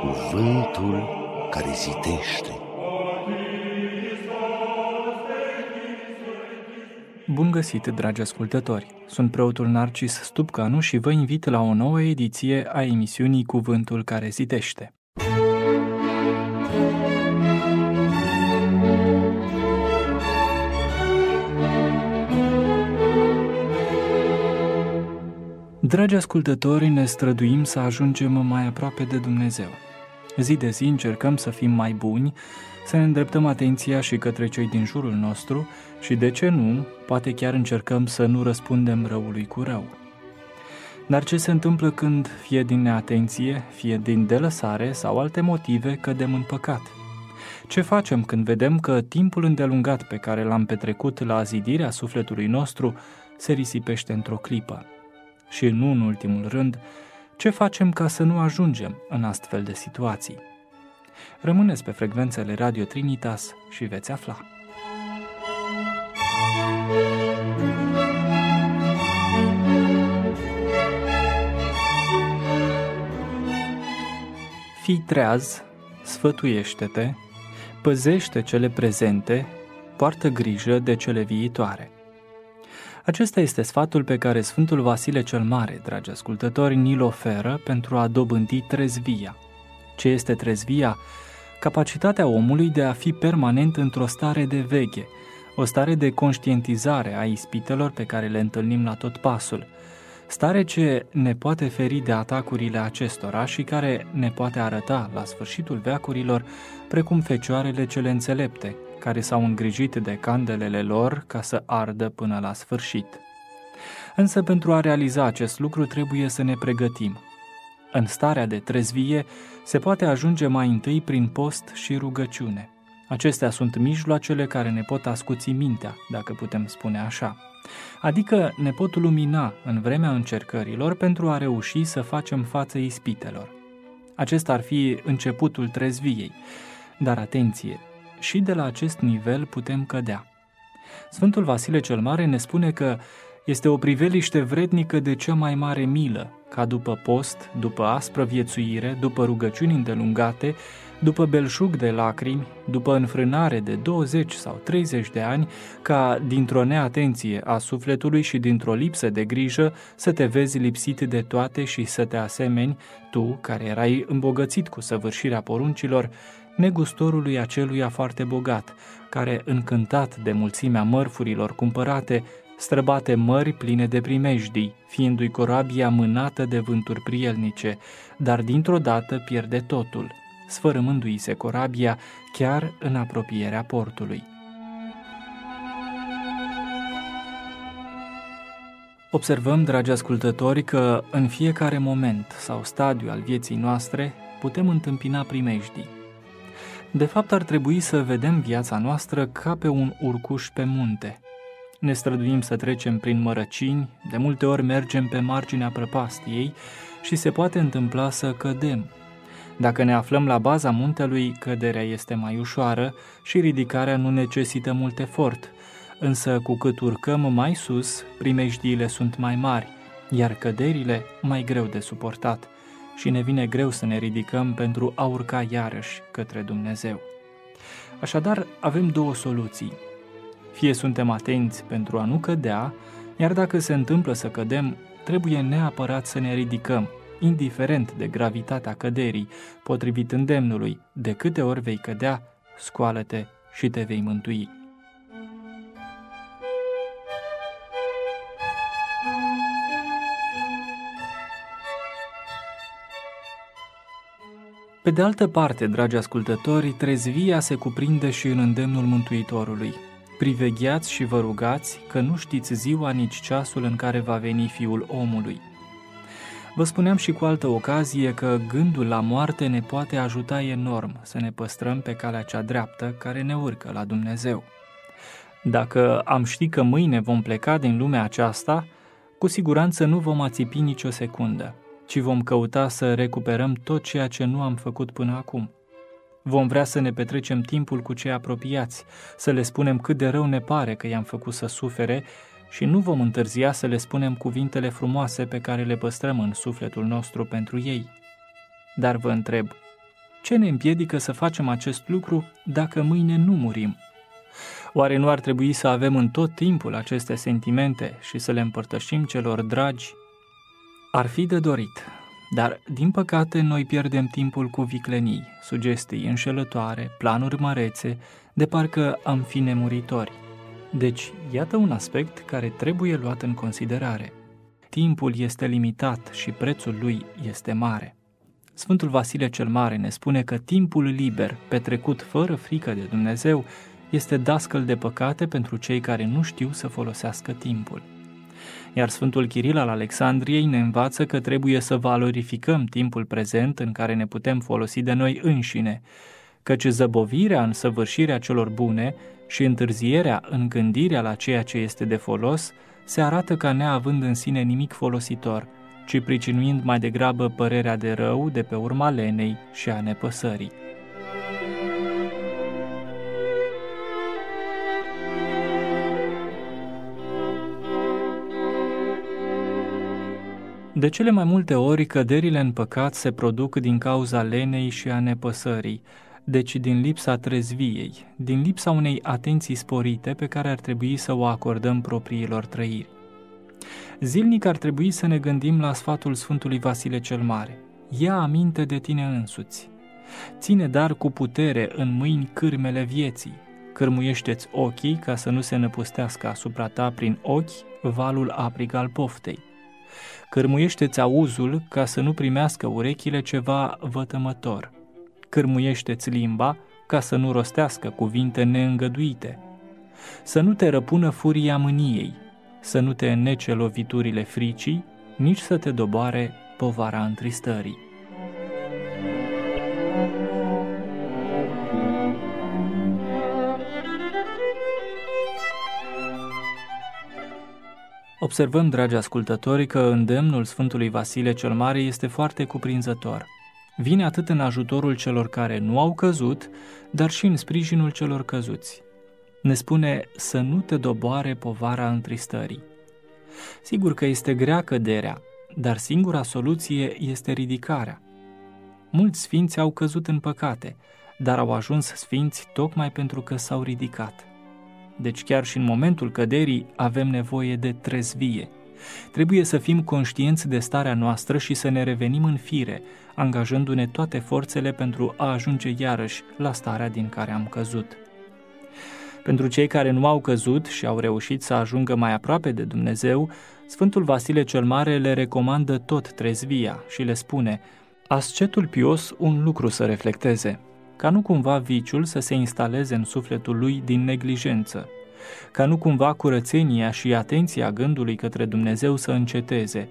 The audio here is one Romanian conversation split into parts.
Cuvântul care zitește. Bun găsit, dragi ascultători! Sunt preotul Narcis Stupcanu și vă invit la o nouă ediție a emisiunii Cuvântul care zitește. Dragi ascultători, ne străduim să ajungem mai aproape de Dumnezeu. Zi de zi încercăm să fim mai buni, să ne îndreptăm atenția și către cei din jurul nostru și, de ce nu, poate chiar încercăm să nu răspundem răului cu rău. Dar ce se întâmplă când, fie din neatenție, fie din delăsare sau alte motive, cădem în păcat? Ce facem când vedem că timpul îndelungat pe care l-am petrecut la zidirea sufletului nostru se risipește într-o clipă? Și nu în ultimul rând, ce facem ca să nu ajungem în astfel de situații? Rămâneți pe frecvențele Radio Trinitas și veți afla. Fii treaz, sfătuiește-te, păzește cele prezente, poartă grijă de cele viitoare – acesta este sfatul pe care Sfântul Vasile cel Mare, dragi ascultători, ni-l oferă pentru a dobândi trezvia. Ce este trezvia? Capacitatea omului de a fi permanent într-o stare de veche, o stare de conștientizare a ispitelor pe care le întâlnim la tot pasul, stare ce ne poate feri de atacurile acestora și care ne poate arăta la sfârșitul veacurilor precum fecioarele cele înțelepte, care s-au îngrijit de candelele lor ca să ardă până la sfârșit. Însă pentru a realiza acest lucru trebuie să ne pregătim. În starea de trezvie se poate ajunge mai întâi prin post și rugăciune. Acestea sunt mijloacele care ne pot ascuți mintea, dacă putem spune așa. Adică ne pot lumina în vremea încercărilor pentru a reuși să facem față ispitelor. Acesta ar fi începutul trezviei. Dar atenție, și de la acest nivel putem cădea. Sfântul Vasile cel Mare ne spune că este o priveliște vrednică de cea mai mare milă, ca după post, după aspră viețuire, după rugăciuni îndelungate, după belșug de lacrimi, după înfrânare de 20 sau 30 de ani, ca dintr-o neatenție a sufletului și dintr-o lipsă de grijă să te vezi lipsit de toate și să te asemeni, tu, care erai îmbogățit cu săvârșirea poruncilor, negustorului aceluia foarte bogat, care, încântat de mulțimea mărfurilor cumpărate, străbate mări pline de primejdii, fiindu-i corabia mânată de vânturi prielnice, dar dintr-o dată pierde totul, sfărâmându-i se corabia chiar în apropierea portului. Observăm, dragi ascultători, că în fiecare moment sau stadiu al vieții noastre putem întâmpina primejdii. De fapt, ar trebui să vedem viața noastră ca pe un urcuș pe munte. Ne străduim să trecem prin mărăcini, de multe ori mergem pe marginea prăpastiei și se poate întâmpla să cădem. Dacă ne aflăm la baza muntelui, căderea este mai ușoară și ridicarea nu necesită mult efort, însă cu cât urcăm mai sus, primejdiile sunt mai mari, iar căderile mai greu de suportat – și ne vine greu să ne ridicăm pentru a urca iarăși către Dumnezeu. Așadar, avem două soluții. Fie suntem atenți pentru a nu cădea, iar dacă se întâmplă să cădem, trebuie neapărat să ne ridicăm, indiferent de gravitatea căderii, potrivit îndemnului, de câte ori vei cădea, scoală-te și te vei mântui. Pe de altă parte, dragi ascultători, trezvia se cuprinde și în îndemnul Mântuitorului. Privegheați și vă rugați că nu știți ziua nici ceasul în care va veni Fiul omului. Vă spuneam și cu altă ocazie că gândul la moarte ne poate ajuta enorm să ne păstrăm pe calea cea dreaptă care ne urcă la Dumnezeu. Dacă am ști că mâine vom pleca din lumea aceasta, cu siguranță nu vom ațipi nicio secundă ci vom căuta să recuperăm tot ceea ce nu am făcut până acum. Vom vrea să ne petrecem timpul cu cei apropiați, să le spunem cât de rău ne pare că i-am făcut să sufere și nu vom întârzia să le spunem cuvintele frumoase pe care le păstrăm în sufletul nostru pentru ei. Dar vă întreb, ce ne împiedică să facem acest lucru dacă mâine nu murim? Oare nu ar trebui să avem în tot timpul aceste sentimente și să le împărtășim celor dragi? Ar fi de dorit, dar, din păcate, noi pierdem timpul cu viclenii, sugestii înșelătoare, planuri mărețe, de parcă am fi nemuritori. Deci, iată un aspect care trebuie luat în considerare. Timpul este limitat și prețul lui este mare. Sfântul Vasile cel Mare ne spune că timpul liber, petrecut fără frică de Dumnezeu, este dascăl de păcate pentru cei care nu știu să folosească timpul. Iar Sfântul Chiril al Alexandriei ne învață că trebuie să valorificăm timpul prezent în care ne putem folosi de noi înșine, căci zăbovirea în săvârșirea celor bune și întârzierea în gândirea la ceea ce este de folos se arată ca neavând în sine nimic folositor, ci pricinuind mai degrabă părerea de rău de pe urma lenei și a nepăsării. De cele mai multe ori, căderile în păcat se produc din cauza lenei și a nepăsării, deci din lipsa trezviei, din lipsa unei atenții sporite pe care ar trebui să o acordăm propriilor trăiri. Zilnic ar trebui să ne gândim la sfatul Sfântului Vasile cel Mare. Ia aminte de tine însuți. Ține dar cu putere în mâini cârmele vieții. Cârmuiește-ți ochii ca să nu se năpustească asupra ta prin ochi valul aprig al poftei. Cârmuiește-ți auzul ca să nu primească urechile ceva vătămător. Cârmuiește-ți limba ca să nu rostească cuvinte neîngăduite. Să nu te răpună furia mâniei, să nu te înnece loviturile fricii, nici să te doboare povara întristării. Observăm, dragi ascultători, că îndemnul Sfântului Vasile cel Mare este foarte cuprinzător. Vine atât în ajutorul celor care nu au căzut, dar și în sprijinul celor căzuți. Ne spune să nu te doboare povara întristării. Sigur că este grea căderea, dar singura soluție este ridicarea. Mulți sfinți au căzut în păcate, dar au ajuns sfinți tocmai pentru că s-au ridicat. Deci chiar și în momentul căderii avem nevoie de trezvie. Trebuie să fim conștienți de starea noastră și să ne revenim în fire, angajându-ne toate forțele pentru a ajunge iarăși la starea din care am căzut. Pentru cei care nu au căzut și au reușit să ajungă mai aproape de Dumnezeu, Sfântul Vasile cel Mare le recomandă tot trezvia și le spune Ascetul pios un lucru să reflecteze – ca nu cumva viciul să se instaleze în sufletul lui din neglijență, ca nu cumva curățenia și atenția gândului către Dumnezeu să înceteze,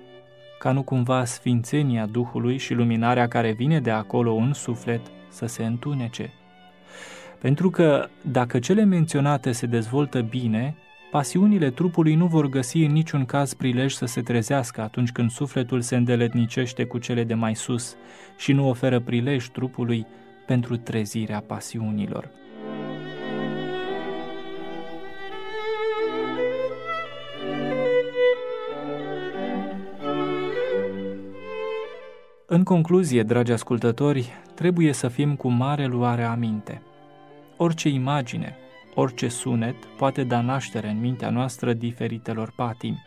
ca nu cumva sfințenia Duhului și luminarea care vine de acolo în suflet să se întunece. Pentru că, dacă cele menționate se dezvoltă bine, pasiunile trupului nu vor găsi în niciun caz prilej să se trezească atunci când sufletul se îndeletnicește cu cele de mai sus și nu oferă prilej trupului pentru trezirea pasiunilor. În concluzie, dragi ascultători, trebuie să fim cu mare luare aminte. Orice imagine, orice sunet poate da naștere în mintea noastră diferitelor patimi.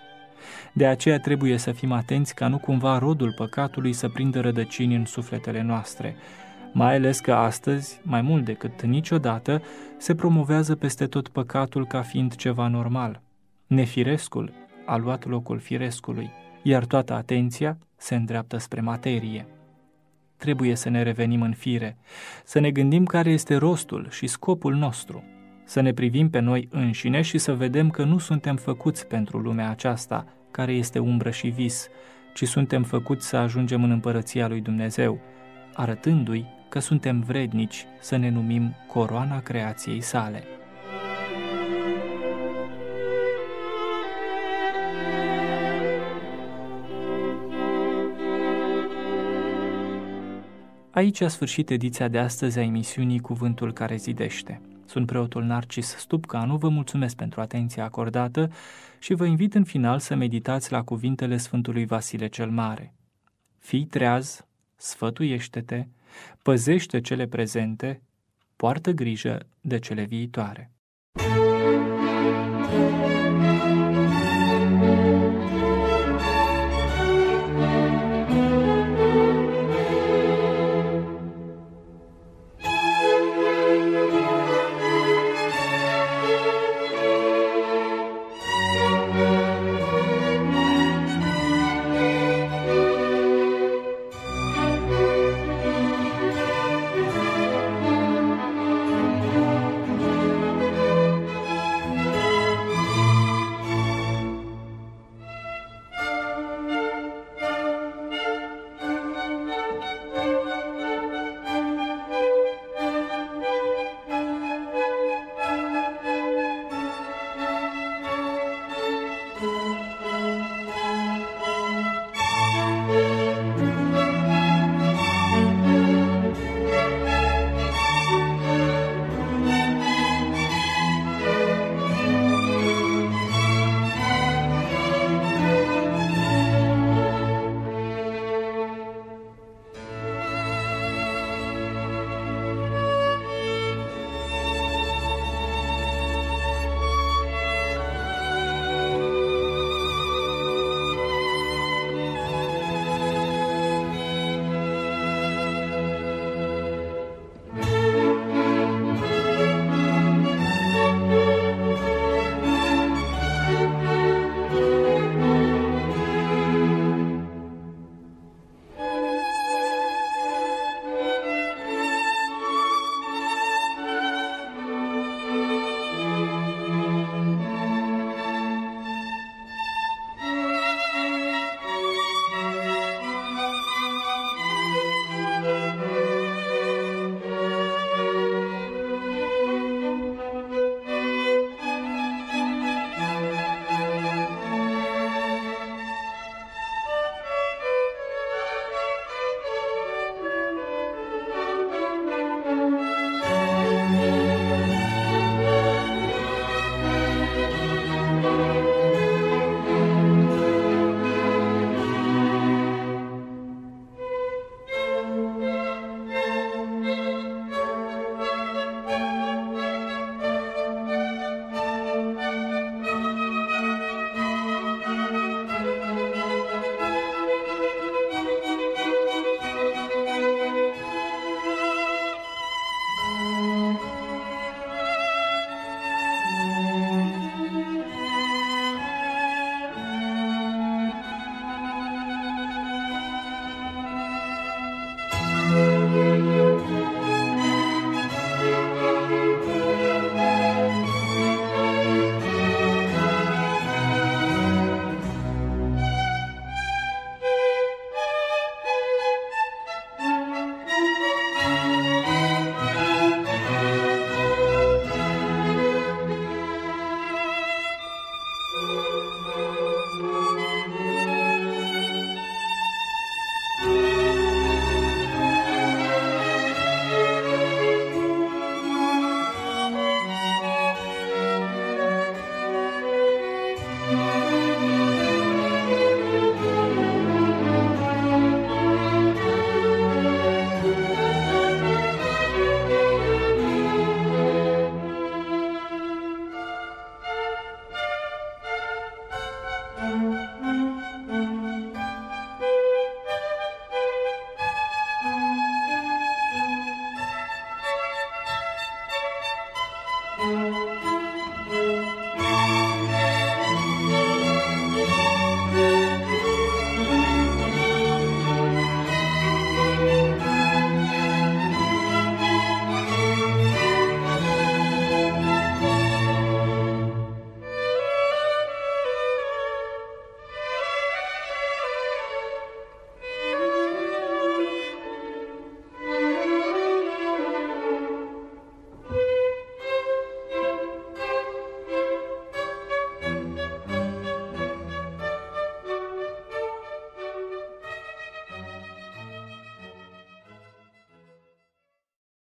De aceea trebuie să fim atenți ca nu cumva rodul păcatului să prindă rădăcini în sufletele noastre, mai ales că astăzi, mai mult decât niciodată, se promovează peste tot păcatul ca fiind ceva normal. Nefirescul a luat locul firescului, iar toată atenția se îndreaptă spre materie. Trebuie să ne revenim în fire, să ne gândim care este rostul și scopul nostru, să ne privim pe noi înșine și să vedem că nu suntem făcuți pentru lumea aceasta, care este umbră și vis, ci suntem făcuți să ajungem în împărăția lui Dumnezeu, arătându-i că suntem vrednici să ne numim coroana creației sale. Aici a sfârșit ediția de astăzi a emisiunii Cuvântul care zidește. Sunt preotul Narcis Stupcanu, vă mulțumesc pentru atenția acordată și vă invit în final să meditați la cuvintele Sfântului Vasile cel Mare. Fii treaz, sfătuiește-te, păzește cele prezente, poartă grijă de cele viitoare. Thank you